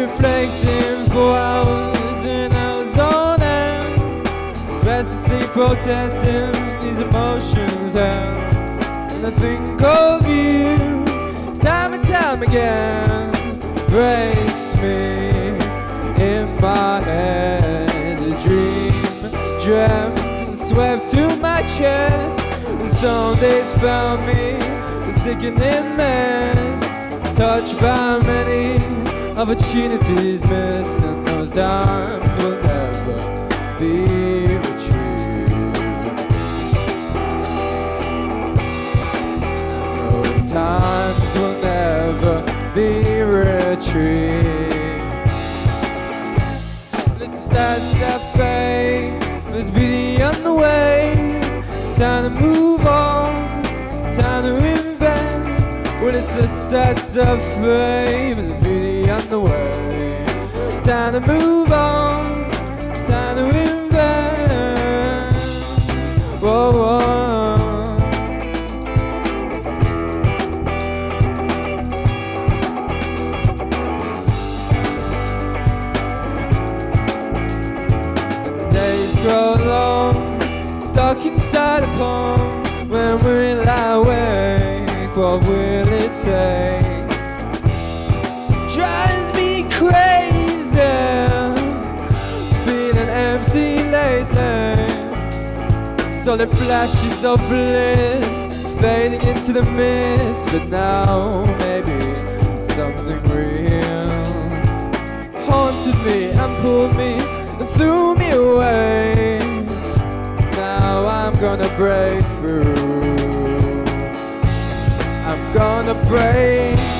reflecting for hours and hours on end. Restlessly protesting these emotions. And I think of you time and time again. Breaks me in my head. A dream dreamt and swept to my chest. And some days found me a sickening mess. Touched by many opportunities missed, and oh, those times will never be retrieved. Those times will never be retrieved. It's a sad, sad fate. Let's be on the way. Time to move on. Time to invent. Well, it's a sad, sad fate. On the way. Time to move on. Time to invent. Whoa, whoa. So the days grow long, stuck inside a palm. When will I wake? What will it take? Lately. Solid flashes of bliss, fading into the mist. But now maybe something real haunted me and pulled me and threw me away. Now I'm gonna break through. I'm gonna break.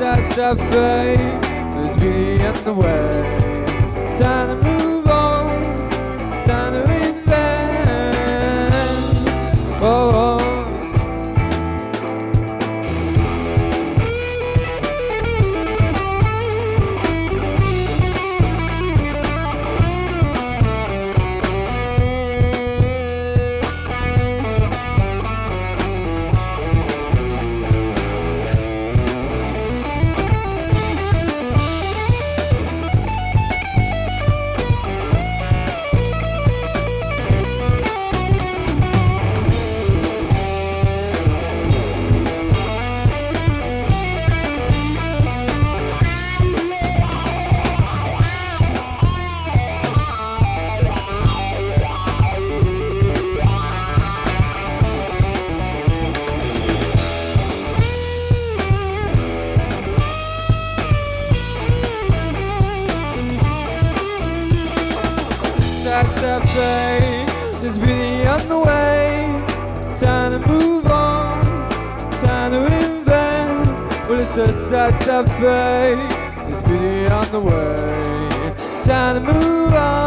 Sad, sad fate, must be the way. Time to move on, time to invent. Oh, sad, sad fate. This on the way. Time to move on. Time to invent. Well, it's a sad, sad fate. This be on the way. Time to move on.